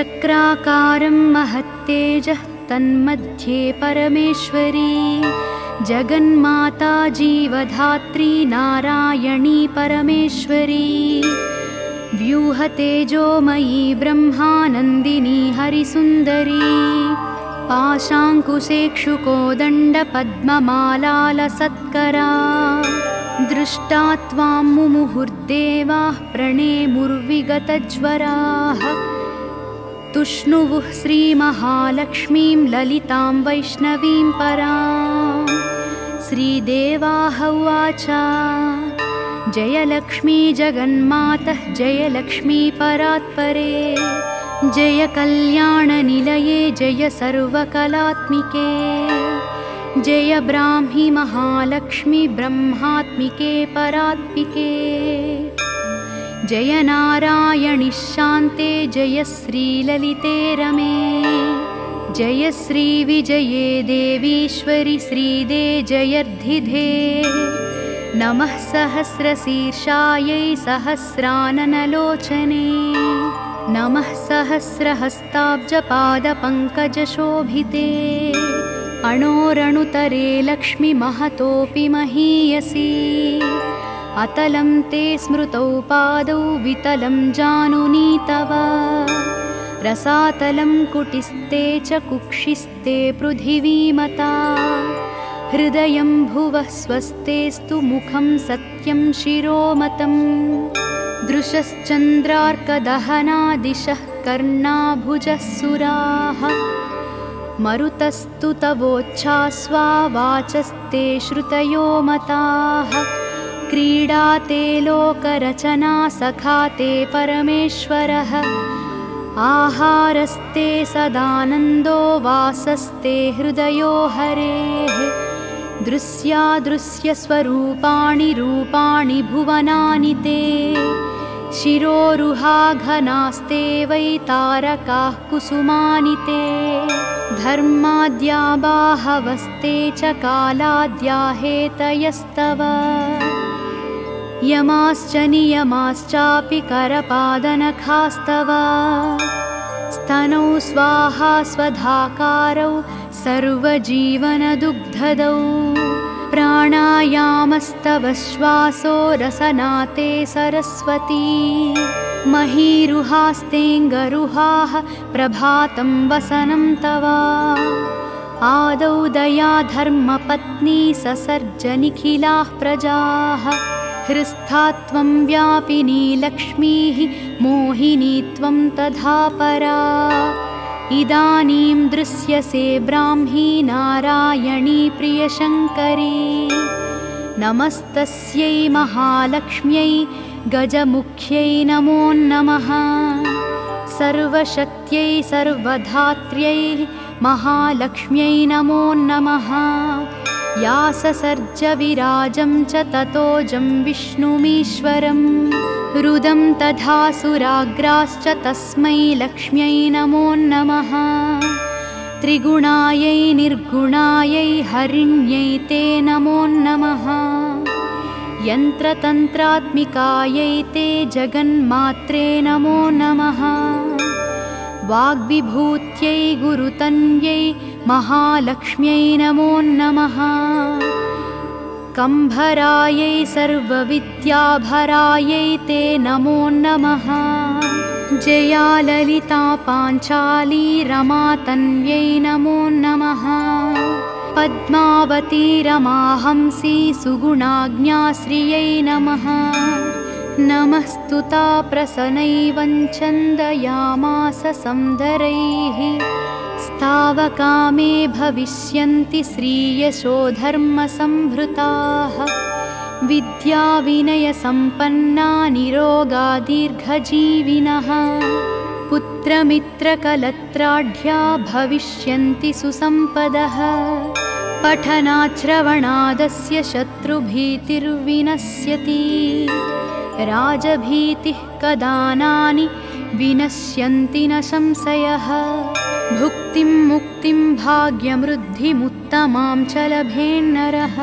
चक्राकारं महत्तेजः तन्मध्ये परमेश्वरी। जगन्माता जीवधात्री नारायणी परमेश्वरी। व्यूहतेजोमयी ब्रह्मानन्दिनी हरिसुन्दरी। पाशाङ्कुशेक्षुकोदण्डपद्ममालालसत्करा दृष्टा त्वां मुमुहुर्देवाः प्रणेमुर्विगतज्वराः तुष्णुवुः श्रीमहालक्ष्मीं ललितां वैष्णवीं परा। श्रीदेवाह उवाच जयलक्ष्मी जगन्मातः जयलक्ष्मी परात्परे। जय कल्याणनिलये जय सर्वकलात्मिके। जय ब्राह्मी महालक्ष्मी ब्रह्मात्मिके परात्मिके जय नारायणि शान्ते जय श्रीललिते रमे। जय श्रीविजये देवीश्वरि श्रीदे जयर्धिधे। नमः सहस्रशीर्षायै सहस्राननलोचने। नमः सहस्रहस्ताब्जपादपङ्कजशोभिते। अणोरणुतरे लक्ष्मीमहतोऽपि महीयसी अतलं ते स्मृतौ पादौ वितलं जानुनी तव। रसातलं कुटिस्ते च कुक्षिस्ते पृथिवीमता हृदयं भुवः स्वस्तेस्तु मुखं सत्यं शिरोमतम् दृशश्चन्द्रार्कदहनादिशः कर्णाभुजः सुराः। मरुतस्तु तवोच्छास्वा वाचस्ते श्रुतयो मताः क्रीडा ते लोकरचना सखा ते परमेश्वरः। आहारस्ते सदानन्दो वासस्ते हृदयो हरेः। दृश्यादृश्यस्वरूपाणि रूपाणि भुवनानि ते। शिरोरुहाघनास्ते वै तारकाः कुसुमानि ते। धर्माद्या बाहवस्ते च कालाद्याहेतयस्तव यमाश्च नियमाश्चापि करपादनखास्तव। स्तनौ स्वाहा स्वधाकारौ सर्वजीवनदुग्धदौ। प्राणायामस्तव श्वासो रसनाते सरस्वती। महीरुहास्तेऽङ्गरुहाः प्रभातं वसनं तव। आदौ दया धर्मपत्नी ससर्जनिखिलाः प्रजाः हृस्था त्वं व्यापिनी लक्ष्मीः मोहिनी त्वं तथा परा। इदानीं दृश्यसे ब्राह्मी नारायणी प्रियशङ्करी। नमस्तस्यै महालक्ष्म्यै गजमुख्यै नमो नमः। सर्वशक्त्यै सर्वधात्र्यै महालक्ष्म्यै नमो नमः या ससर्जविराजं च ततोजं विष्णुमीश्वरम्। रुदं तथा सुराग्राश्च तस्मै लक्ष्म्यै नमो नमः। त्रिगुणायै निर्गुणायै हरिण्यै ते नमो नमः। यन्त्रतन्त्रात्मिकायै ते जगन्मात्रे नमो नमः। वाग्विभूत्यै गुरुतन्यै महालक्ष्म्यै नमो नमः कम्भरायै सर्वविद्याभरायै ते नमो नमः। जया ललिता पाञ्चाली रमातन्यै नमो नमः। पद्मावती रमाहंसी सुगुणाज्ञाश्रियै नमः। नमस्तुता प्रसनैवञ्छन्दयामास सन्दरैः स्तावकामे भविष्यन्ति श्रीयशोधर्मसम्भृताः विद्याविनयसम्पन्ना निरोगा दीर्घजीविनः पुत्रमित्रकलत्राढ्या भविष्यन्ति सुसम्पदः। पठनाश्रवणादस्य शत्रुभीतिर्विनश्यति। राजभीतिः कदानानि विनश्यन्ति न संशयः भुक्तिं मुक्तिं भाग्यमृद्धिमुत्तमां च लभेन्नरः